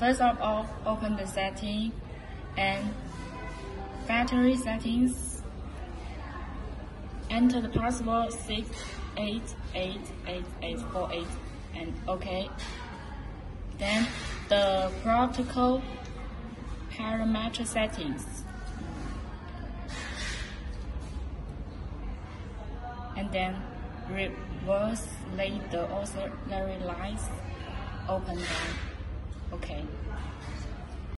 First of all, open the setting and battery settings. Enter the password 68888848 and OK. Then the protocol parameter settings. And then reverse lay the auxiliary lines open them.